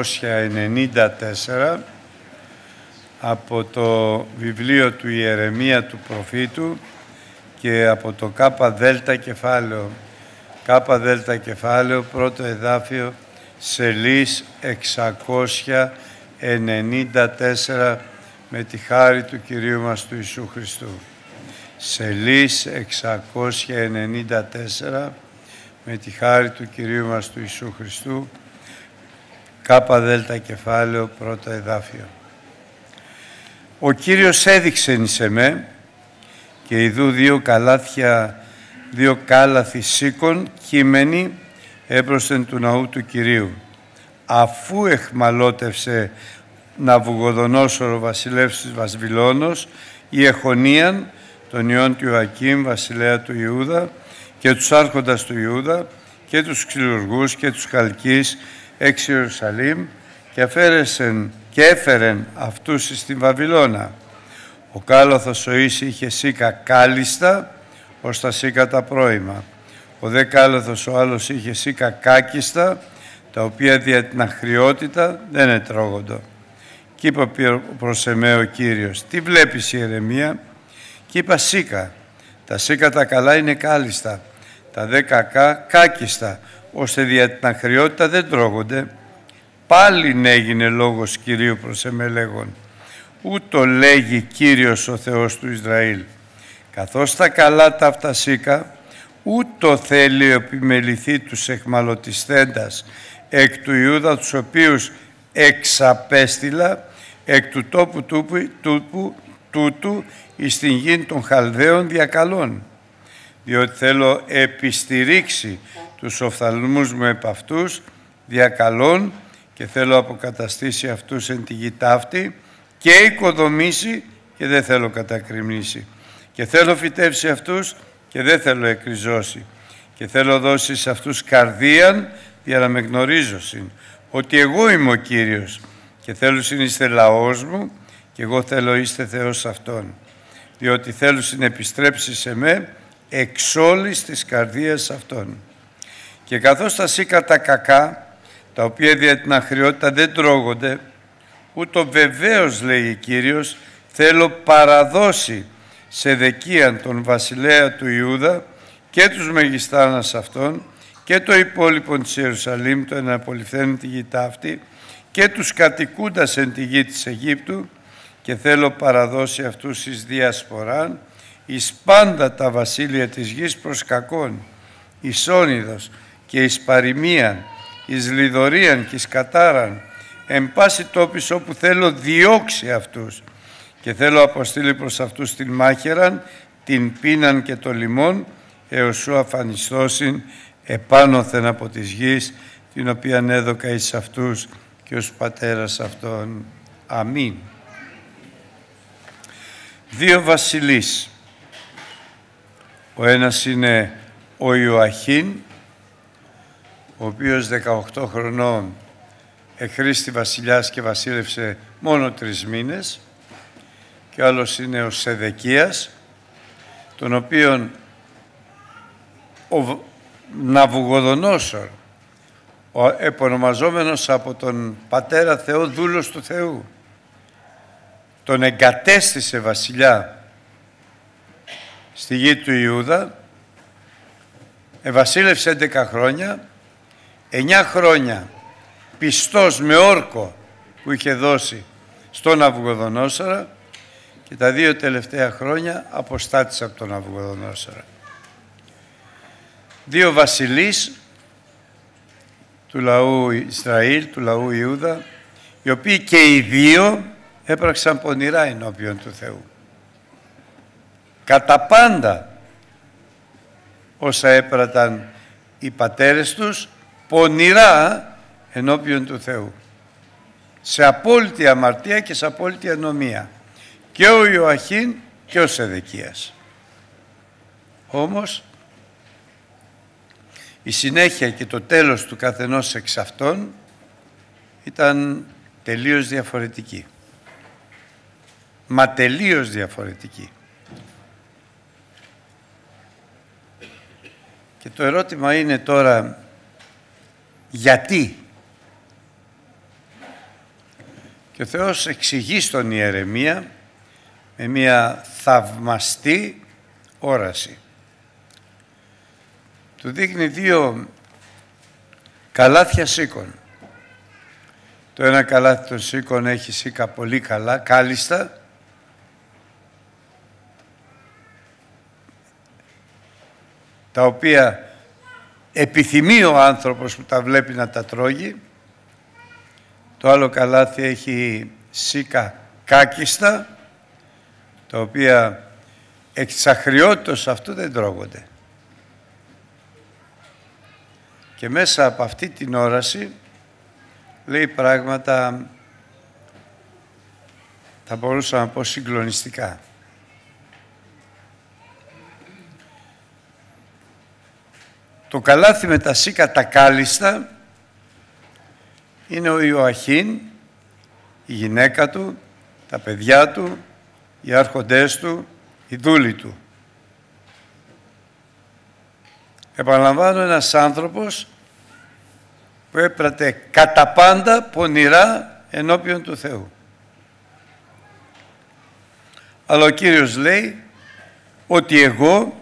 1994 από το βιβλίο του Ιερεμία του προφήτου και από το ΚΑΠΑ ΔΕΛΤΑ κεφάλαιο. ΚΑΠΑ ΔΕΛΤΑ κεφάλαιο, πρώτο εδάφιο, σελίς 694 με τη χάρη του Κυρίου μας του Ιησού Χριστού. Σελίς 694 με τη χάρη του Κυρίου μας του Ιησού Χριστού. Κάπα δέλτα κεφάλαιο πρώτο εδάφιο. Ο Κύριος έδειξε σε με και ειδού δύο καλάθια, δύο κάλαθι σήκων κείμενοι έμπροσθεν του ναού του Κυρίου. Αφού εχμαλώτευσε Ναβουγοδονόσορο βασιλεύς της Βασβιλώνος, η Εχονίαν, τον Ιών του Ιωακήμ, βασιλέα του Ιούδα, και τους άρχοντας του Ιούδα, και τους ξυλουργούς και τους χαλκείς εξ Ιερουσαλήμ, και, αφαίρεσεν, και έφερεν αυτούς στην Βαβυλώνα. Ο κάλαθος ο Ίσης είχε σίκα κάλιστα, ως τα σίκα τα πρώιμα. Ο δε κάλαθος ο άλλος είχε σίκα κάκιστα, τα οποία δια την αχριότητα δεν ετρώγοντο. Και είπα προς εμέ ο Κύριος, τι βλέπεις Ιερεμία, και είπα σίκα. Τα σίκα τα καλά είναι κάλιστα, τα δε κακά κάκιστα, ώστε δια την αχριότητα δεν τρώγονται. Πάλιν έγινε λόγος Κυρίου προς εμέ λέγον, ούτω λέγει Κύριος ο Θεός του Ισραήλ. Καθώς τα καλά τα αυτά σίκα, ούτω θέλει επιμεληθεί τους εχμαλωτιστέντας εκ του Ιούδα τους οποίους εξαπέστειλα εκ του τόπου τούπου, τούπου, τούτου εις την γη των Χαλδαίων διακαλών διότι θέλω επιστηρίξει τους οφθαλμούς μου επ' αυτούς διακαλών και θέλω αποκαταστήσει αυτούς εν τη γη ταύτη και οικοδομήσει και δεν θέλω κατακριμνήσει. Και θέλω φυτεύσει αυτούς και δεν θέλω εκριζώσει. Και θέλω δώσει σε αυτούς καρδίαν για να με γνωρίζωσιν ότι εγώ είμαι ο Κύριος και θέλω είστε λαός μου και εγώ θέλω είστε Θεός Αυτόν διότι θέλω να επιστρέψεις σε με εξ όλης της καρδίας Αυτών. Και καθώς τα σίκα τα κακά, τα οποία δια την αχριότητα δεν τρώγονται, ούτω βεβαίως λέει η Κύριος, θέλω παραδώσει σε δεκίαν τον βασιλέα του Ιούδα και τους μεγιστάνας αυτών και το υπόλοιπο της Ιερουσαλήμ, το εναπολυθένει τη γη ταύτη, και τους κατοικούντας εν τη γη της Αιγύπτου και θέλω παραδώσει αυτούς εις διασποράν εις πάντα τα βασίλεια της γης προς κακόν, εις όνειδος και εις παροιμίαν, εις λιδωρίαν και εις κατάραν, εν πάση τόπις όπου θέλω διώξει αυτούς και θέλω αποστείλει προς αυτούς την μάχεραν, την πίναν και το λιμόν, έως σου αφανιστώσιν επάνωθεν από της γης, την οποία έδωκα εις αυτούς και ως πατέρας αυτών. Αμήν. Δύο βασιλείς. Ο ένας είναι ο Ιωαχήν, ο οποίος 18 χρονών εχρήστη βασιλιάς και βασίλευσε μόνο τρεις μήνες και ο άλλος είναι ο Σεδεκίας, τον οποίον ο Ναβουγοδονόσορ ο επωνομαζόμενος από τον Πατέρα Θεό δούλος του Θεού. Τον εγκατέστησε βασιλιά στη γη του Ιούδα, ευασίλευσε 11 χρόνια, 9 χρόνια πιστός με όρκο που είχε δώσει στον Αυγοδονόσορα και τα δύο τελευταία χρόνια αποστάτησε από τον Αυγοδονόσορα. Δύο βασιλείς του λαού Ισραήλ, του λαού Ιούδα, οι οποίοι και οι δύο έπραξαν πονηρά ενώπιον του Θεού. Κατά πάντα όσα έπραταν οι πατέρες τους, πονηρά ενώπιον του Θεού. Σε απόλυτη αμαρτία και σε απόλυτη ανομία. Και ο Ιωαχήν και ο Σεδεκίας. Όμως η συνέχεια και το τέλος του καθενός εξ αυτών ήταν τελείως διαφορετική. Μα τελείως διαφορετική. Και το ερώτημα είναι τώρα γιατί; Και ο Θεός εξηγεί στον Ιερεμία με μια θαυμαστή όραση. Του δείχνει δύο καλάθια σίκων. Το ένα καλάθι των σίκων έχει σίκα πολύ καλά, κάλλιστα. Τα οποία επιθυμεί ο άνθρωπος που τα βλέπει να τα τρώγει. Το άλλο καλάθι έχει σίκα κάκιστα, τα οποία εκ της αυτού δεν τρώγονται. Και μέσα από αυτή την όραση λέει πράγματα θα μπορούσα να πω συγκλονιστικά. Το καλάθι με τα σίκα τα κάλιστα είναι ο Ιωαχήν, η γυναίκα του, τα παιδιά του, οι άρχοντές του, οι δούλοι του. Επαναλαμβάνω ένας άνθρωπος που έπρατε κατά πάντα πονηρά ενώπιον του Θεού. Αλλά ο Κύριος λέει ότι εγώ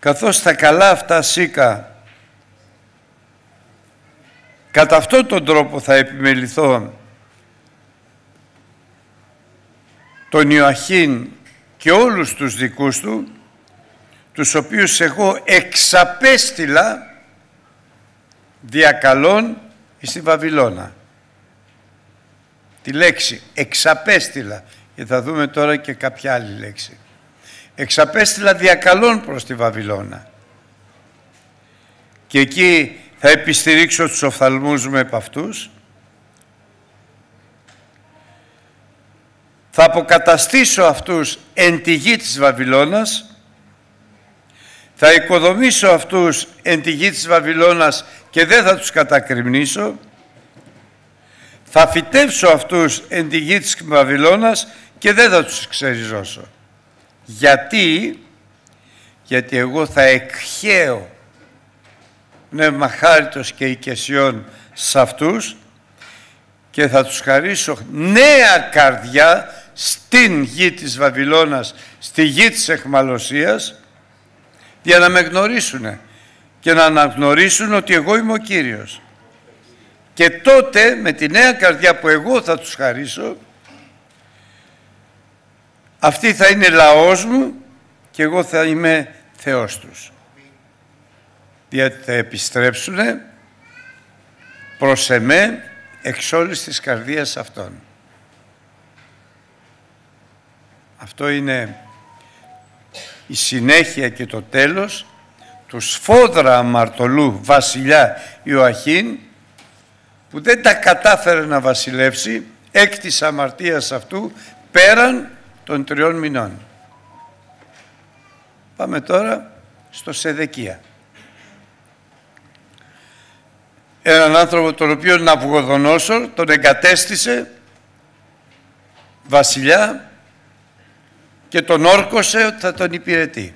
καθώς τα καλά αυτά σίκα κατά αυτόν τον τρόπο θα επιμεληθώ τον Ιωαχήν και όλους τους δικούς του τους οποίους εγώ εξαπέστειλα διακαλών στη Βαβυλώνα. Τη λέξη εξαπέστειλα και θα δούμε τώρα και κάποια άλλη λέξη. Εξαπέστειλα διακαλών προς τη Βαβυλώνα. Και εκεί θα επιστηρίξω τους οφθαλμούς μου επ' αυτούς. Θα αποκαταστήσω αυτούς εν τη γη της Βαβυλώνας θα οικοδομήσω αυτούς εν τη γη της Βαβυλώνας και δεν θα τους κατακριμνήσω. Θα φυτέψω αυτούς εν τη γη της Βαβυλώνας και δεν θα τους ξεριζώσω. Γιατί, γιατί εγώ θα εκχαίω πνεύμα χάριτος και οικεσιών σε αυτούς και θα τους χαρίσω νέα καρδιά στην γη της Βαβυλώνας, στη γη της εχμαλωσίας για να με γνωρίσουν και να αναγνωρίσουν ότι εγώ είμαι ο Κύριος. Και τότε με τη νέα καρδιά που εγώ θα τους χαρίσω, αυτή θα είναι λαός μου και εγώ θα είμαι Θεός τους. Γιατί θα επιστρέψουν προς εμέ εξ όλης της καρδίας αυτών. Αυτό είναι η συνέχεια και το τέλος του σφόδρα αμαρτωλού βασιλιά Ιωαχήν που δεν τα κατάφερε να βασιλεύσει εκ της αμαρτίας αυτού πέραν των τριών μηνών. Πάμε τώρα στο Σεδεκία. Έναν άνθρωπο τον οποίο Ναυγοδονόσορ τον εγκατέστησε βασιλιά και τον όρκωσε ότι θα τον υπηρετεί.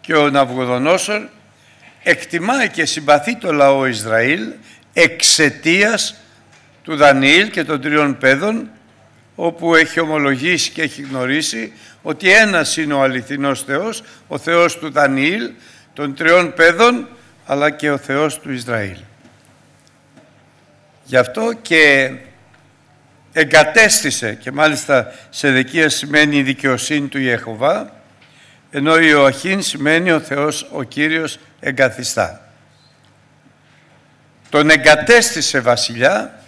Και ο Ναυγοδονόσορ εκτιμάει και συμπαθεί το λαό Ισραήλ εξαιτίας του Δανιήλ και των τριών παιδών όπου έχει ομολογήσει και έχει γνωρίσει ότι ένας είναι ο αληθινός Θεός, ο Θεός του Δανιήλ, των τριών παιδών, αλλά και ο Θεός του Ισραήλ. Γι' αυτό και εγκατέστησε και μάλιστα σε δικία σημαίνει η δικαιοσύνη του Ιεχωβά ενώ η Ιωαχήν σημαίνει ο Θεός ο Κύριος εγκαθιστά. Τον εγκατέστησε βασιλιά,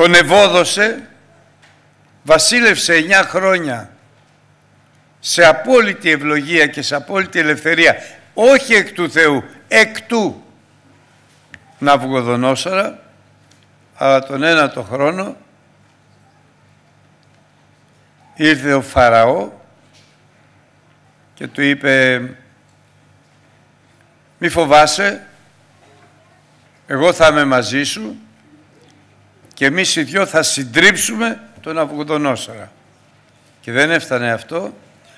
τον ευόδωσε, βασίλευσε εννιά χρόνια σε απόλυτη ευλογία και σε απόλυτη ελευθερία, όχι εκ του Θεού, εκ του Ναυγοδονόσαρα, αλλά τον ένα το χρόνο ήρθε ο Φαραώ και του είπε μη φοβάσαι εγώ θα είμαι μαζί σου και εμείς οι δυο θα συντρίψουμε τον Αυγουδονόσαρα. Και δεν έφτανε αυτό,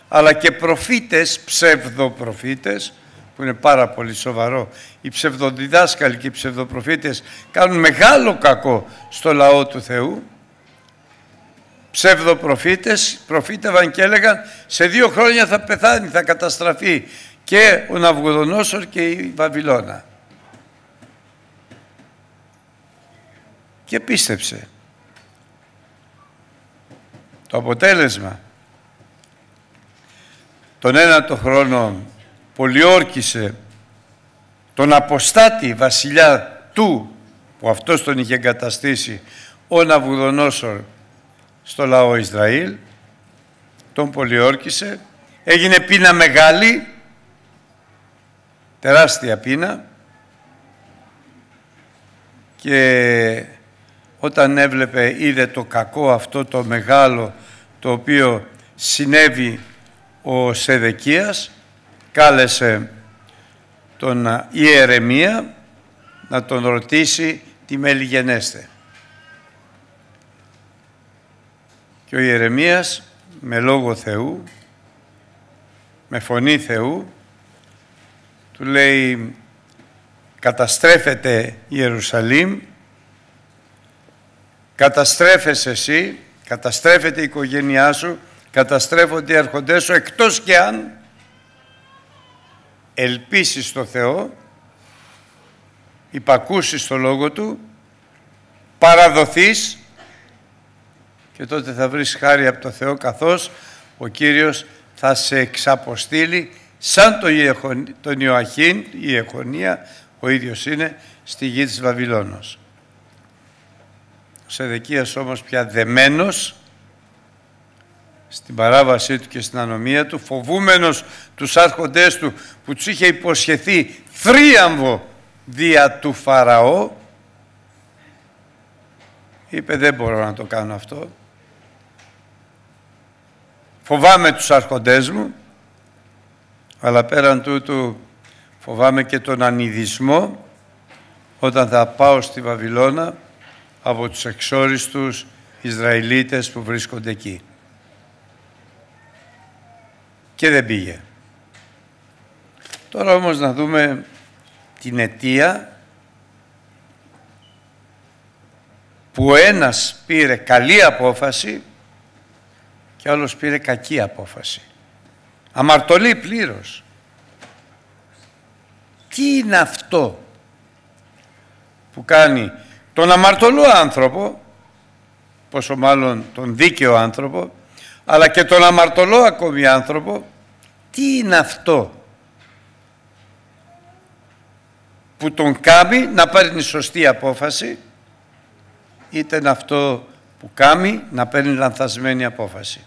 αλλά και προφήτες, ψευδοπροφήτες, που που είναι πάρα πολύ σοβαρό. Οι ψευδοδιδάσκαλοι και οι ψευδοπροφήτες κάνουν μεγάλο κακό στο λαό του Θεού. Ψευδοπροφήτες προφήτευαν και έλεγαν σε δύο χρόνια θα πεθάνει, θα καταστραφεί και ο Ναυγοδονόσορ και η Βαβυλώνα. Και πίστεψε. Το αποτέλεσμα. Τον ένατο χρόνο πολιόρκησε τον αποστάτη βασιλιά του που αυτός τον είχε εγκαταστήσει ο Ναβουδονόσορ στο λαό Ισραήλ τον πολιόρκησε. Έγινε πείνα μεγάλη τεράστια πείνα. Και όταν έβλεπε είδε το κακό αυτό το μεγάλο το οποίο συνέβη ο Σεδεκίας κάλεσε τον Ιερεμία να τον ρωτήσει τι μελιγενέστε. Και ο Ιερεμίας με λόγο Θεού, με φωνή Θεού, του λέει καταστρέφεται η Ιερουσαλήμ, καταστρέφεσαι εσύ, καταστρέφεται η οικογένειά σου, καταστρέφονται οι αρχοντές σου εκτός και αν ελπίσεις στο Θεό, υπακούσεις το Λόγο Του, παραδοθείς και τότε θα βρεις χάρη από το Θεό καθώς ο Κύριος θα σε εξαποστείλει σαν τον Ιωαχήν, η Εχονία, ο ίδιος είναι, στη γη της Βαβυλώνος. Ο Σεδεκίας όμως πια δεμένος στην παράβασή του και στην ανομία του, φοβούμενος τους άρχοντές του που τους είχε υποσχεθεί θρίαμβο δια του Φαραώ, είπε δεν μπορώ να το κάνω αυτό. Φοβάμαι τους άρχοντές μου, αλλά πέραν τούτου φοβάμαι και τον ανιδισμό όταν θα πάω στη Βαβυλώνα από τους εξόριστους Ισραηλίτες που βρίσκονται εκεί και δεν πήγε. Τώρα όμως να δούμε την αιτία που ο ένας πήρε καλή απόφαση και άλλος πήρε κακή απόφαση. Αμαρτωλή πλήρως. Τι είναι αυτό που κάνει τον αμαρτωλό άνθρωπο, πόσο μάλλον τον δίκαιο άνθρωπο, αλλά και τον αμαρτωλό ακόμη άνθρωπο, τι είναι αυτό που τον κάνει να πάρει σωστή απόφαση είτε είναι αυτό που κάνει να παίρνει λανθασμένη απόφαση.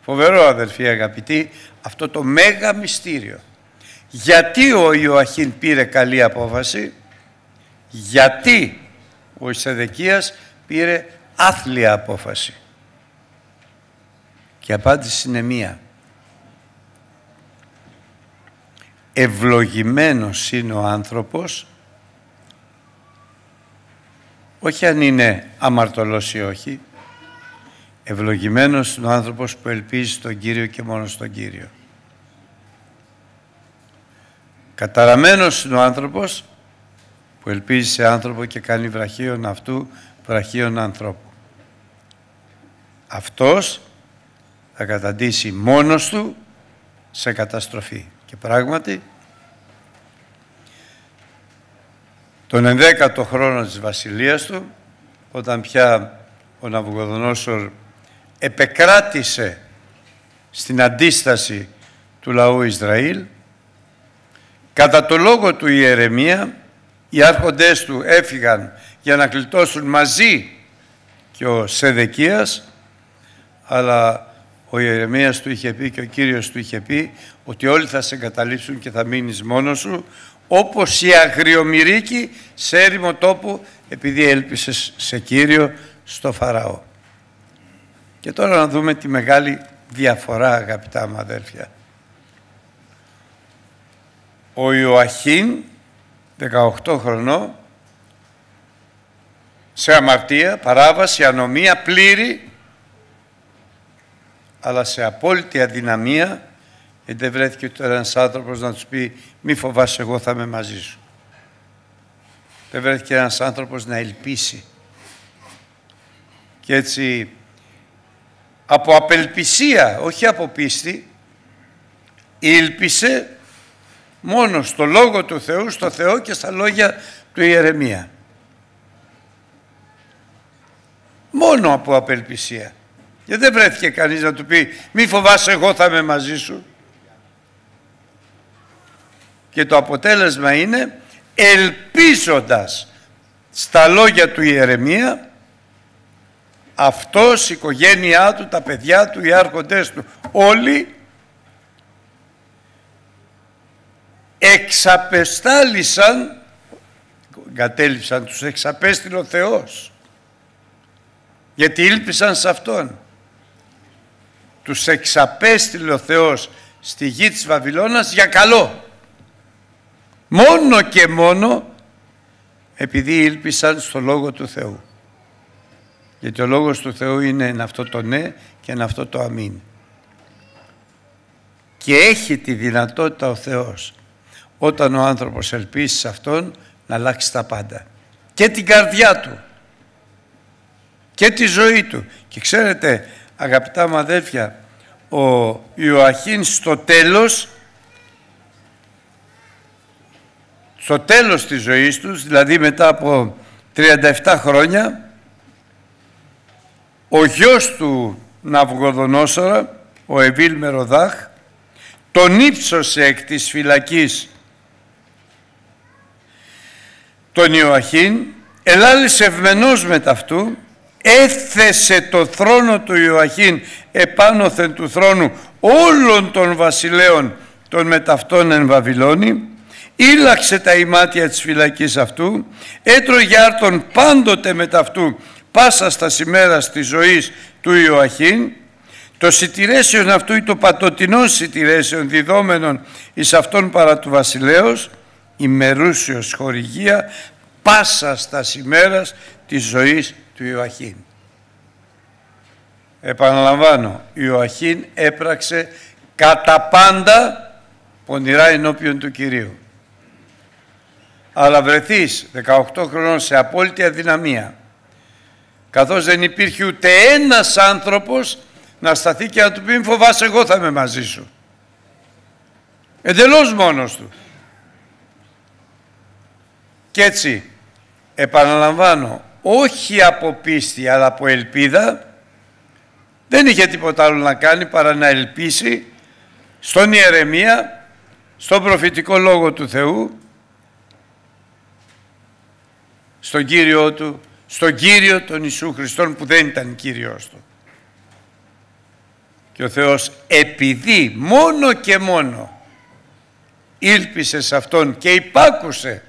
Φοβερό αδερφοί αγαπητοί αυτό το μέγα μυστήριο. Γιατί ο Ιωαχήν πήρε καλή απόφαση, γιατί ο Ισεδεκίας πήρε άθλια απόφαση. Και η απάντηση είναι μία. ευλογημένος είναι ο άνθρωπος όχι αν είναι αμαρτωλός ή όχι ευλογημένος είναι ο άνθρωπος που ελπίζει στον Κύριο και μόνο στον Κύριο καταραμένος είναι ο άνθρωπος που ελπίζει σε άνθρωπο και κάνει βραχίον αυτού βραχίον ανθρώπου. Αυτός θα καταντήσει μόνος του σε καταστροφή. Και πράγματι, τον 11ο χρόνο της βασιλείας του, όταν πια ο Ναβουγοδονόσορ επεκράτησε στην αντίσταση του λαού Ισραήλ, κατά το λόγο του Ιερεμία, οι άρχοντές του έφυγαν για να κλειτώσουν μαζί και ο Σεδεκίας, αλλά ο Ιερεμίας του είχε πει και ο Κύριος του είχε πει ότι όλοι θα σε εγκαταλείψουν και θα μείνεις μόνος σου όπως η αγριομυρίκη σε έρημο τόπο επειδή έλπισες σε Κύριο στο Φαραώ. Και τώρα να δούμε τη μεγάλη διαφορά αγαπητά μου αδέλφια. Ο Ιωαχήν 18 χρονών σε αμαρτία, παράβαση, ανομία, πλήρη αλλά σε απόλυτη αδυναμία Γιατί δεν βρέθηκε ούτε ένας άνθρωπος να τους πει μη φοβάσαι εγώ θα είμαι μαζί σου. Δεν βρέθηκε ένας άνθρωπος να ελπίσει. Και έτσι από απελπισία, όχι από πίστη, ήλπισε μόνο στο Λόγο του Θεού, στο Θεό και στα λόγια του Ιερεμία. Μόνο από απελπισία. Και δεν βρέθηκε κανείς να του πει μη φοβάσαι εγώ θα είμαι μαζί σου. Και το αποτέλεσμα είναι ελπίζοντας στα λόγια του Ιερεμία αυτός, η οικογένειά του, τα παιδιά του, οι άρχοντές του, όλοι εξαπεστάλησαν, κατέληψαν, τους εξαπέστειλε ο Θεός, γιατί ήλπισαν σε Αυτόν. Τους εξαπέστειλε ο Θεός στη γη της Βαβυλώνας για καλό. Μόνο και μόνο επειδή ήλπισαν στο Λόγο του Θεού. Γιατί ο Λόγος του Θεού είναι αυτό το ναι και είναι αυτό το αμήν. Και έχει τη δυνατότητα ο Θεός όταν ο άνθρωπος ελπίσει σε Αυτόν να αλλάξει τα πάντα. Και την καρδιά του και τη ζωή του. Και ξέρετε αγαπητά μου αδέλφια, ο Ιωαχήν στο τέλος στο τέλος της ζωής τους, δηλαδή μετά από 37 χρόνια, ο γιος του Ναυγοδονόσορα, ο Εβίλ Μεροδάχ, τον ύψωσε εκ της φυλακής τον Ιωαχήν, ελάλησε ευμενός με ταυτού, έθεσε το θρόνο του Ιωαχήν επάνωθεν του θρόνου όλων των βασιλέων των μεταυτών εν Βαβυλώνη, ήλαξε τα ημάτια της φυλακής αυτού, έτρωγε άρτον πάντοτε μεταυτού πάσα στα σημέρα της ζωής του Ιωαχήν, το σιτηρέσιον αυτού ή το πατοτινό σιτηρέσιον διδόμενον εις αυτόν παρά του βασιλέως, ημερούσιος χορηγία πάσα στα σημέρας της ζωής του Ιωαχήν. Επαναλαμβάνω, Ιωαχήν έπραξε κατά πάντα πονηρά ενώπιον του Κυρίου. Αλλά βρεθείς 18 χρονών σε απόλυτη αδυναμία, καθώς δεν υπήρχε ούτε ένας άνθρωπος να σταθεί και να του πει «Μην φοβάσαι, εγώ θα είμαι μαζί σου». Εντελώς μόνος του. Και έτσι, επαναλαμβάνω, όχι από πίστη αλλά από ελπίδα, δεν είχε τίποτα άλλο να κάνει παρά να ελπίσει στον Ιερεμία, στον προφητικό λόγο του Θεού, στον Κύριό του, στον Κύριο τον Ιησού Χριστόν που δεν ήταν Κύριος του. Και ο Θεός επειδή μόνο και μόνο ήλπισε σε Αυτόν και υπάκουσε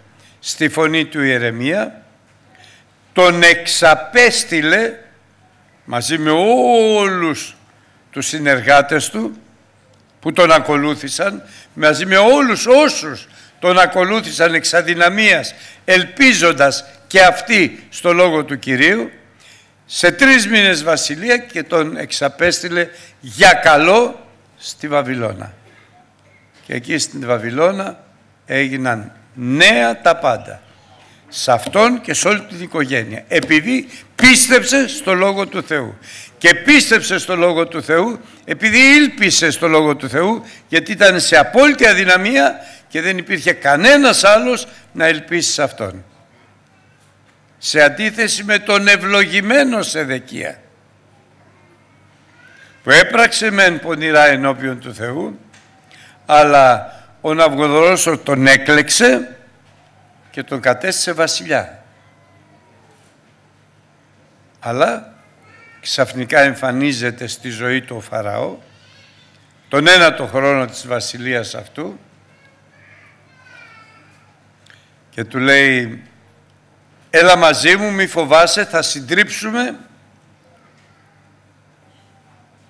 στη φωνή του Ιερεμία, τον εξαπέστειλε μαζί με όλους τους συνεργάτες του που τον ακολούθησαν, μαζί με όλους όσους τον ακολούθησαν εξ αδυναμίας, ελπίζοντας και αυτοί στο λόγο του Κυρίου, σε τρεις μήνες βασιλεία και τον εξαπέστειλε για καλό στη Βαβυλώνα. Και εκεί στην Βαβυλώνα έγιναν νέα τα πάντα. Σε αυτόν και σε όλη την οικογένεια. Επειδή πίστεψε στο Λόγο του Θεού. Και πίστεψε στο Λόγο του Θεού επειδή ήλπισε στο Λόγο του Θεού γιατί ήταν σε απόλυτη αδυναμία και δεν υπήρχε κανένας άλλος να ελπίσει σε Αυτόν. Σε αντίθεση με τον ευλογημένο Σεδεκία που έπραξε μεν πονηρά ενώπιον του Θεού αλλά ο Ναυγοδωρός τον έκλεξε και τον κατέστησε βασιλιά. Αλλά ξαφνικά εμφανίζεται στη ζωή του ο Φαραώ τον ένατο χρόνο της βασιλείας αυτού και του λέει έλα μαζί μου μη φοβάσαι θα συντρίψουμε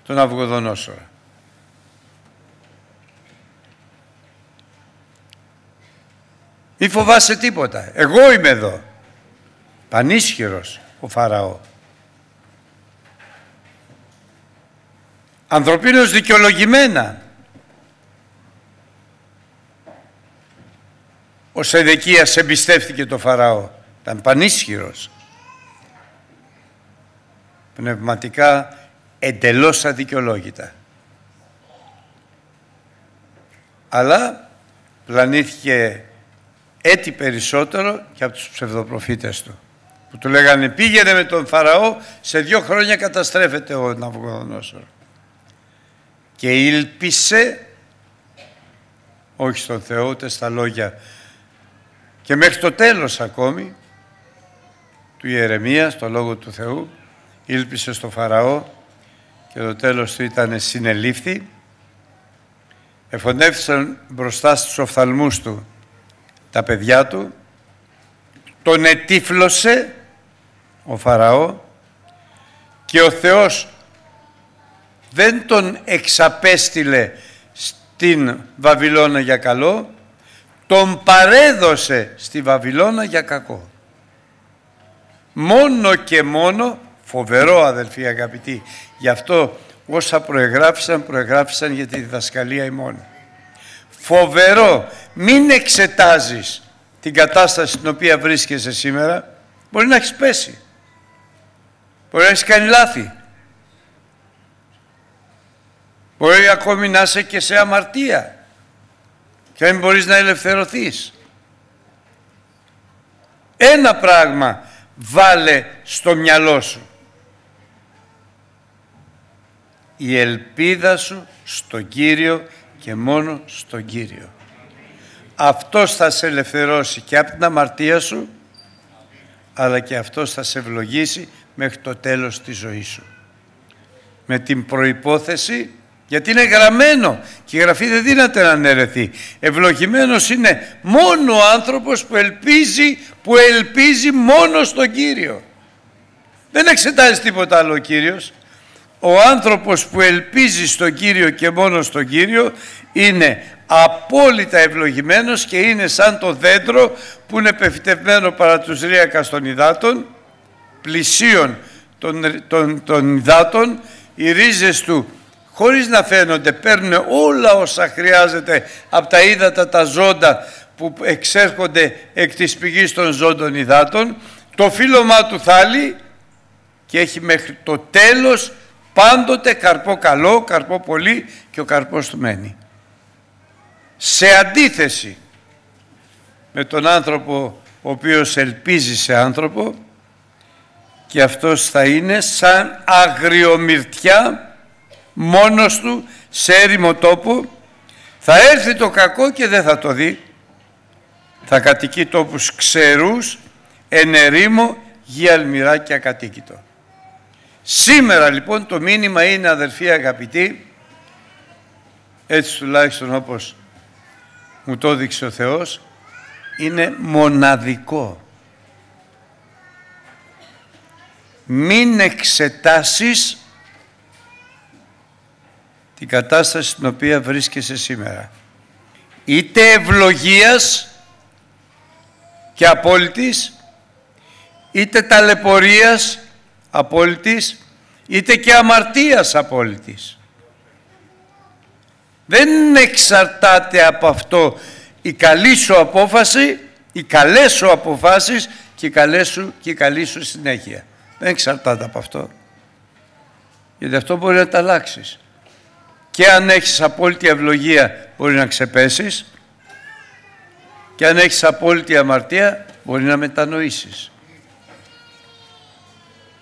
τον Αυγοδονόσορα. Μη φοβάσαι τίποτα. Εγώ είμαι εδώ. Πανίσχυρος ο Φαραώ. ανθρωπινος δικαιολογημένα. Ο Σεδεκίας εμπιστεύτηκε το Φαραώ. Ήταν πανίσχυρος. Πνευματικά εντελώς αδικαιολόγητα. Αλλά πλανήθηκε έτη περισσότερο και από τους ψευδοπροφήτες του. Που του λέγανε πήγαινε με τον Φαραώ, σε δύο χρόνια καταστρέφεται ο Ναυγοδονόσορ. Και ήλπισε, όχι στον Θεό ούτε στα λόγια, και μέχρι το τέλος ακόμη, του Ιερεμίας, στο Λόγο του Θεού, ήλπισε στο Φαραώ και το τέλος του ήταν συνελήφθη. Εφωνεύθησαν μπροστά στους οφθαλμούς του τα παιδιά του, τον ετύφλωσε ο Φαραώ και ο Θεός δεν τον εξαπέστειλε στην Βαβυλώνα για καλό, τον παρέδωσε στη Βαβυλώνα για κακό. Μόνο και μόνο, φοβερό αδελφοί αγαπητοί, γι' αυτό όσα προεγράφησαν, προεγράφησαν για τη διδασκαλία ημών. Φοβερό, μην εξετάζεις την κατάσταση στην οποία βρίσκεσαι σήμερα, μπορεί να έχεις πέσει. Μπορεί να έχεις κάνει λάθη. Μπορεί ακόμη να είσαι και σε αμαρτία και δεν μπορείς να ελευθερωθείς. Ένα πράγμα βάλε στο μυαλό σου. Η ελπίδα σου στον Κύριο και μόνο στον Κύριο. Αυτός θα σε ελευθερώσει και από την αμαρτία σου, αλλά και αυτός θα σε ευλογήσει μέχρι το τέλος της ζωής σου. Με την προϋπόθεση, γιατί είναι γραμμένο και η Γραφή δεν δύναται να αναιρεθεί. Ευλογημένος είναι μόνο ο άνθρωπος που ελπίζει, που ελπίζει μόνο στον Κύριο. Δεν εξετάζει τίποτα άλλο ο Κύριος. Ο άνθρωπος που ελπίζει στον Κύριο και μόνο στον Κύριο είναι απόλυτα ευλογημένος και είναι σαν το δέντρο που είναι πεφυτευμένο παρά τους ρίακας των υδάτων, πλησίων των, των, των υδάτων, οι ρίζες του χωρίς να φαίνονται παίρνουν όλα όσα χρειάζεται από τα ύδατα τα ζώντα που εξέρχονται εκ της πηγής των ζώντων υδάτων, το φύλλωμά του θάλει και έχει μέχρι το τέλος πάντοτε καρπό καλό, καρπό πολύ και ο καρπός του μένει. Σε αντίθεση με τον άνθρωπο ο οποίος ελπίζει σε άνθρωπο και αυτός θα είναι σαν αγριομυρτιά μόνος του σε έρημο τόπο θα έρθει το κακό και δεν θα το δει. Θα κατοικεί τόπους ξερούς εν ερήμο γη αλμυρά και ακατοίκητο σήμερα λοιπόν το μήνυμα είναι αδερφοί αγαπητοί έτσι τουλάχιστον όπως μου το έδειξε ο Θεός, είναι μοναδικό. Μην εξετάσεις την κατάσταση στην οποία βρίσκεσαι σήμερα. Είτε ευλογίας και απόλυτης, είτε ταλαιπωρίας απόλυτης, είτε και αμαρτίας απόλυτης. Δεν εξαρτάται από αυτό η καλή σου απόφαση, οι καλές σου αποφάσεις και η, καλές σου, και η καλή σου συνέχεια. Δεν εξαρτάται από αυτό. Γιατί αυτό μπορεί να τα αλλάξεις. Και αν έχεις απόλυτη ευλογία μπορεί να ξεπέσεις και αν έχεις απόλυτη αμαρτία μπορεί να μετανοήσεις.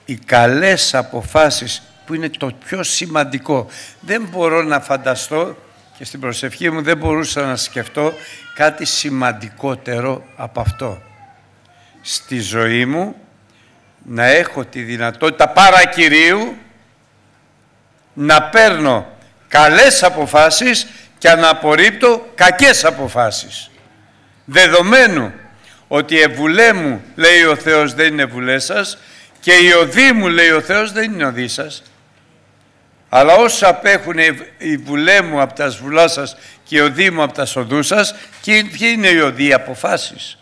Οι καλές αποφάσεις που είναι το πιο σημαντικό. Δεν μπορώ να φανταστώ και στην προσευχή μου δεν μπορούσα να σκεφτώ κάτι σημαντικότερο από αυτό. Στη ζωή μου να έχω τη δυνατότητα παρακυρίου να παίρνω καλές αποφάσεις και να απορρίπτω κακές αποφάσεις. Δεδομένου ότι η ευουλέ μου, λέει ο Θεός, δεν είναι βουλές σας και η οδή μου, λέει ο Θεός, δεν είναι οδή σας. Αλλά όσα απέχουν οι βουλέ μου από τα σβουλά σας και οι οδοί μου από τα σοδού σας, και ποιοι είναι οι οδοί αποφάσεις.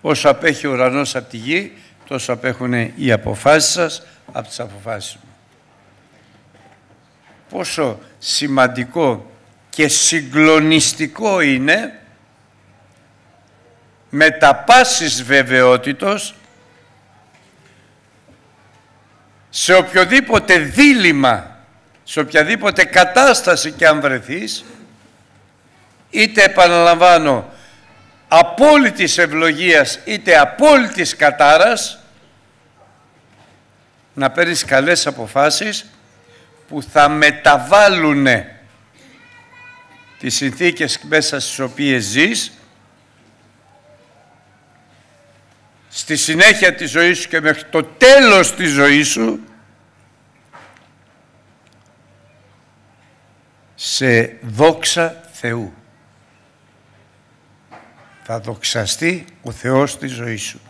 Όσο απέχει ο ουρανός από τη γη, τόσο απέχουν οι αποφάσεις σας από τις αποφάσεις μου. Πόσο σημαντικό και συγκλονιστικό είναι με τα πάσης βεβαιότητος σε οποιοδήποτε δίλημα, σε οποιαδήποτε κατάσταση και αν βρεθείς, είτε επαναλαμβάνω απόλυτης ευλογίας είτε απόλυτης κατάρας, να παίρνεις καλές αποφάσεις που θα μεταβάλουν τις συνθήκες μέσα στις οποίες ζεις στη συνέχεια της ζωής σου και μέχρι το τέλος της ζωής σου σε δόξα Θεού. Θα δοξαστεί ο Θεός στη ζωής σου.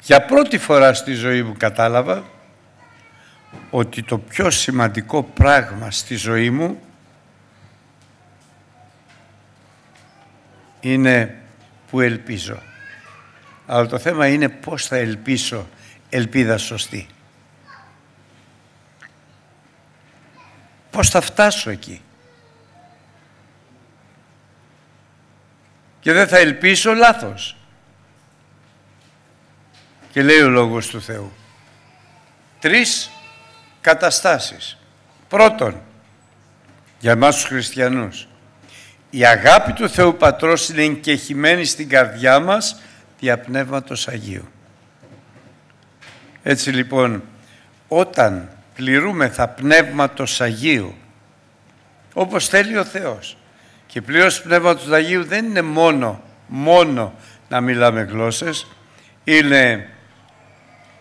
Για πρώτη φορά στη ζωή μου κατάλαβα ότι το πιο σημαντικό πράγμα στη ζωή μου είναι που ελπίζω. Αλλά το θέμα είναι πώς θα ελπίσω ελπίδα σωστή. Πώς θα φτάσω εκεί. Και δεν θα ελπίσω λάθος. Και λέει ο Λόγος του Θεού. Τρεις καταστάσεις. Πρώτον, για εμάς τους χριστιανούς, η αγάπη του Θεού Πατρός είναι εγκεχημένη στην καρδιά μας δια Πνεύματος Αγίου. Έτσι λοιπόν, όταν πληρούμεθα Πνεύματος Αγίου, όπως θέλει ο Θεός, και πλήρωση Πνεύματος Αγίου δεν είναι μόνο, μόνο να μιλάμε γλώσσες, είναι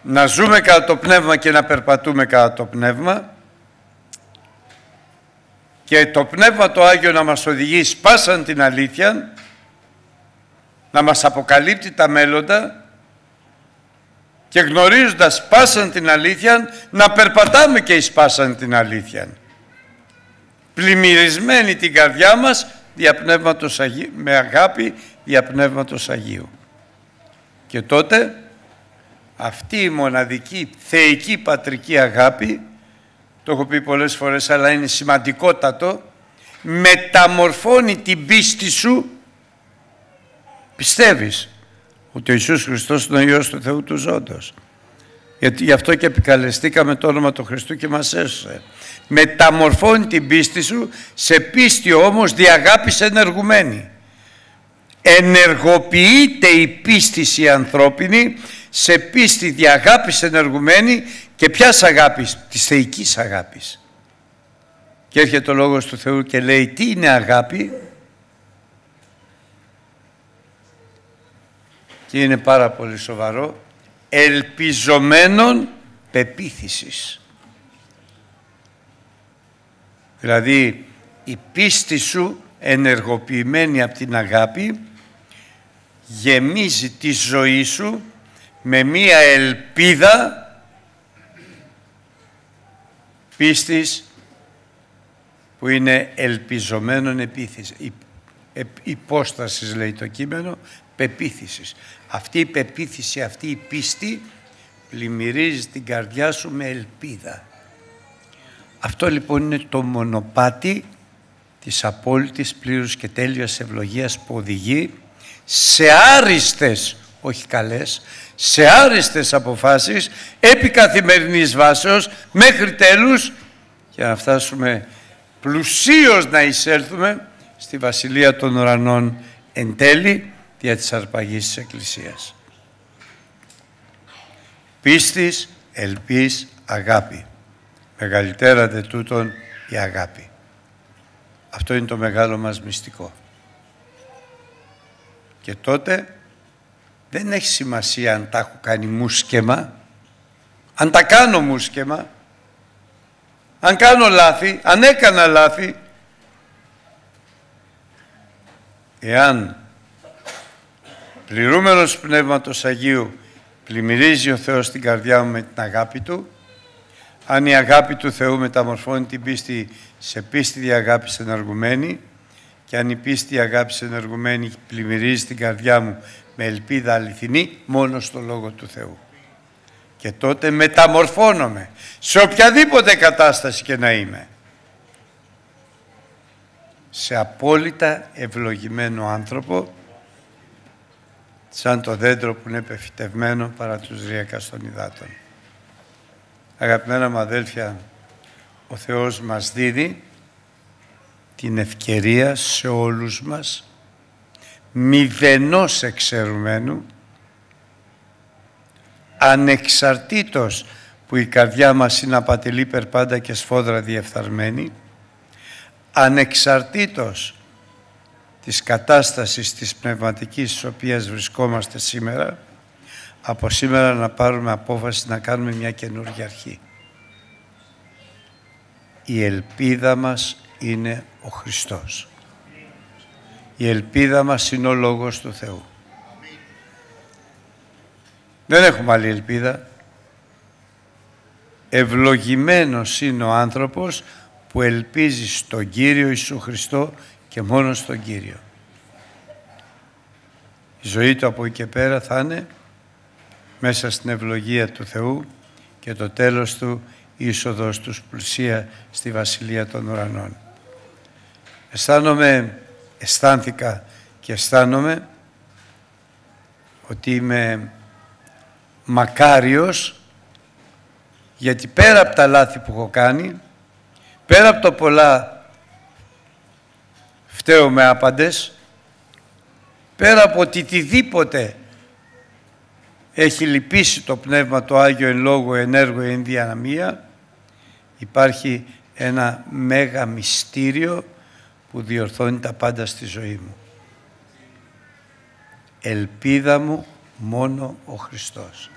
να ζούμε κατά το Πνεύμα και να περπατούμε κατά το Πνεύμα, και το Πνεύμα το Άγιο να μας οδηγεί σπάσαν την αλήθεια, να μας αποκαλύπτει τα μέλλοντα και γνωρίζοντας πάσαν την αλήθεια να περπατάμε και εις πάσαν την αλήθεια. Πλημμυρισμένη την καρδιά μας δια Αγίου, με αγάπη δια Πνεύματος Αγίου. Και τότε αυτή η μοναδική θεϊκή πατρική αγάπη το έχω πει πολλές φορές αλλά είναι σημαντικότατο, μεταμορφώνει την πίστη σου, πιστεύεις ότι ο Ιησούς Χριστός είναι ο Υιός του Θεού του Ζώντος; Γιατί γι' αυτό και επικαλεστήκαμε το όνομα του Χριστού και μας έσωσε. Μεταμορφώνει την πίστη σου σε πίστη όμως διαγάπης ενεργουμένη. Ενεργοποιείται η πίστη η ανθρώπινη σε πίστη διαγάπης ενεργουμένη και ποιας αγάπης, της θεϊκής αγάπης. Και έρχεται ο Λόγος του Θεού και λέει τι είναι αγάπη; Και είναι πάρα πολύ σοβαρό ελπιζομένων πεποίθησης. Δηλαδή η πίστη σου ενεργοποιημένη από την αγάπη γεμίζει τη ζωή σου με μία ελπίδα πίστης που είναι ελπιζομένων επίθεσης. Υπόστασης λέει το κείμενο, πεποίθησης. Αυτή η πεποίθηση, αυτή η πίστη πλημμυρίζει την καρδιά σου με ελπίδα. Αυτό λοιπόν είναι το μονοπάτι της απόλυτης πλήρους και τέλειας ευλογίας που οδηγεί σε άριστες, όχι καλές, σε άριστες αποφάσεις επί καθημερινής βάσεως μέχρι τέλους για να φτάσουμε πλουσίως να εισέλθουμε στη Βασιλεία των Ουρανών εν τέλει δια της αρπαγής της Εκκλησίας. Πίστης, ελπίς, αγάπη. Μεγαλύτερα δε τούτον η αγάπη. Αυτό είναι το μεγάλο μας μυστικό. Και τότε δεν έχει σημασία αν τα έχω κάνει μουσκεμα, αν τα κάνω μουσκεμα, αν κάνω λάθη, αν έκανα λάθη, εάν πληρούμενος Πνεύματος Αγίου πλημμυρίζει ο Θεός την καρδιά μου με την αγάπη Του, αν η αγάπη του Θεού μεταμορφώνει την πίστη σε πίστη διαγάπης ενεργουμένη και αν η πίστη αγάπης ενεργουμένη πλημμυρίζει την καρδιά μου με ελπίδα αληθινή μόνο στο Λόγο του Θεού. Και τότε μεταμορφώνομαι σε οποιαδήποτε κατάσταση και να είμαι. σε απόλυτα ευλογημένο άνθρωπο σαν το δέντρο που είναι πεφυτευμένο παρά τους ρίακας των υδάτων. Αγαπημένα μου αδέλφια, ο Θεός μας δίδει την ευκαιρία σε όλους μας μηδενός εξαιρουμένου ανεξαρτήτως που η καρδιά μας είναι απατηλή περπάντα και σφόδρα διεφθαρμένη ανεξαρτήτως της κατάστασης της πνευματικής της οποίας βρισκόμαστε σήμερα από σήμερα να πάρουμε απόφαση να κάνουμε μια καινούργια αρχή. Η ελπίδα μας είναι ο Χριστός. Η ελπίδα μας είναι ο Λόγος του Θεού. Δεν έχουμε άλλη ελπίδα. Ευλογημένος είναι ο άνθρωπος που ελπίζει στον Κύριο Ιησού Χριστό και μόνο στον Κύριο. Η ζωή του από εκεί και πέρα θα είναι μέσα στην ευλογία του Θεού και το τέλος του η είσοδος τους πλουσία στη Βασιλεία των Ουρανών. Αισθάνομαι, αισθάνθηκα και αισθάνομαι ότι είμαι μακάριος γιατί πέρα από τα λάθη που έχω κάνει, πέρα από το πολλά φταίω με άπαντες, πέρα από οτιδήποτε έχει λυπήσει το Πνεύμα το Άγιο εν λόγω ενέργο εν διαναμία, υπάρχει ένα μέγα μυστήριο που διορθώνει τα πάντα στη ζωή μου. Ελπίδα μου μόνο ο Χριστός.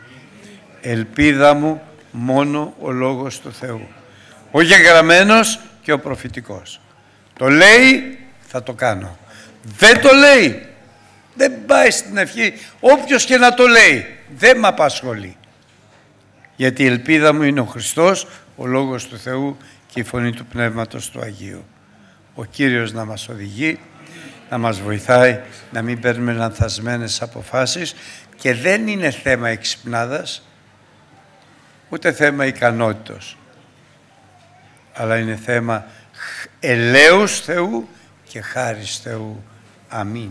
Ελπίδα μου μόνο ο Λόγος του Θεού. Ο γεγραμμένος και ο προφητικός. Το λέει, θα το κάνω. Δεν το λέει, δεν πάει στην ευχή. Όποιος και να το λέει, δεν με απασχολεί. Γιατί η ελπίδα μου είναι ο Χριστός, ο Λόγος του Θεού και η φωνή του Πνεύματος του Αγίου. Ο Κύριος να μας οδηγεί, να μας βοηθάει να μην παίρνουμε λανθασμένες αποφάσεις και δεν είναι θέμα εξυπνάδας, ούτε θέμα ικανότητος, αλλά είναι θέμα ελέους Θεού και χάρις Θεού. Αμήν.